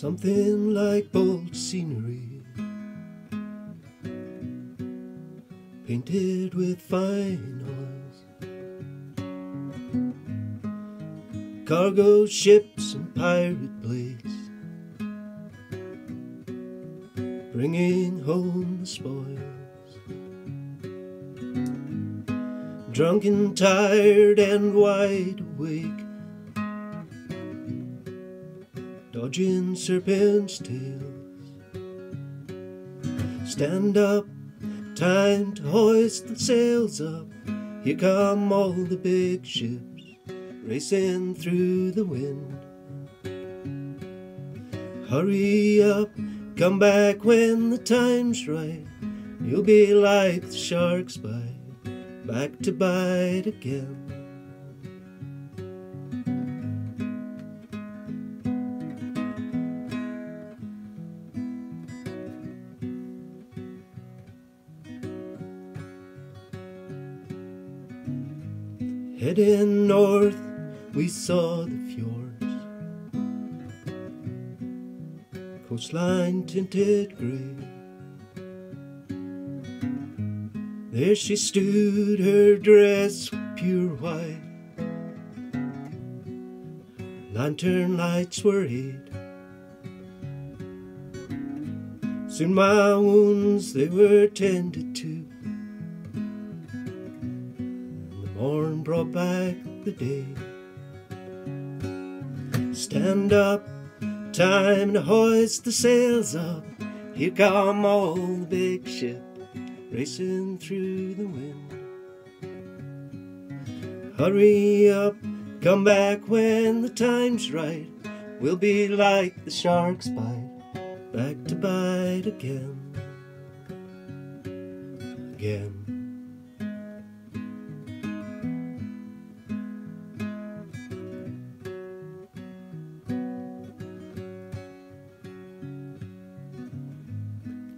Something like bold scenery. Painted with fine oils. Cargo ships and pirate blades. Bringing home the spoils. Drunk and tired and wide awake dodging serpents' tails. Stand up, time to hoist the sails up. Here come all the big ships racing through the wind. Hurry up, come back when the time's right. You'll be like the shark's bite, back to bite again. Heading north, we saw the fjords, coastline tinted grey. There she stood, her dress pure white. Lantern lights were eight. Soon my wounds they were tended to. Morn brought back the day. Stand up, time to hoist the sails up. Here come all the big ship racing through the wind. Hurry up, come back when the time's right. We'll be like the shark's bite, back to bite again. Again.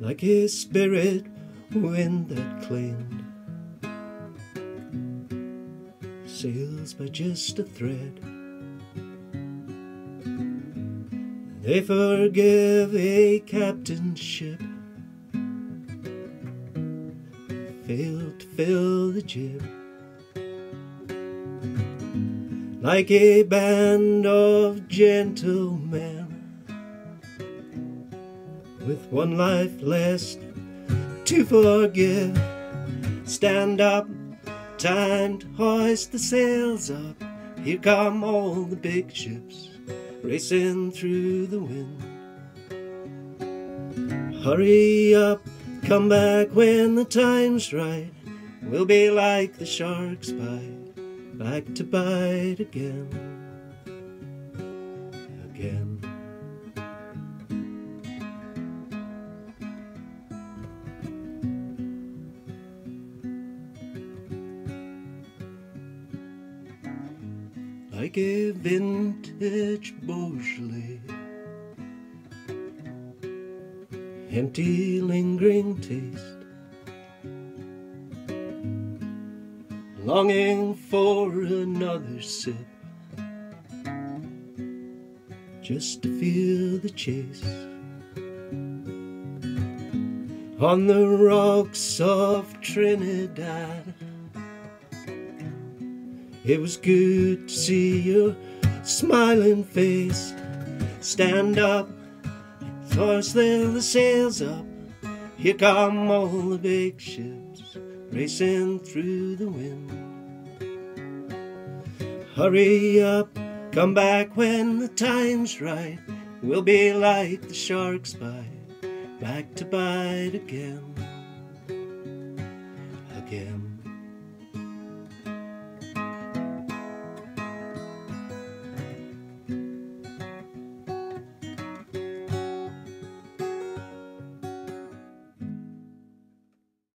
Like a spirit wind that claimed sails by just a thread. They forgive a captain's ship, failed to fill the jib. Like a band of gentlemen with one life less to forgive. Stand up, time to hoist the sails up. Here come all the big ships racing through the wind. Hurry up, come back when the time's right. We'll be like the shark's bite, back to bite again. Again. Like a vintage Beaujolais. Empty, lingering taste. Longing for another sip. Just to feel the chase. On the rocks of Trinidad. It was good to see your smiling face. Stand up, hoist the sails up. Here come all the big ships racing through the wind. Hurry up, come back when the time's right. We'll be like the shark's bite, back to bite again, again.